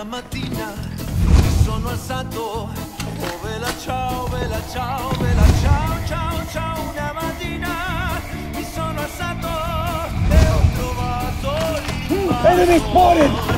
Una mattina mi sono alzato, oh vela ciao, vela ciao, vela ciao, ciao, ciao. Una mattina mi sono alzato e ho trovato il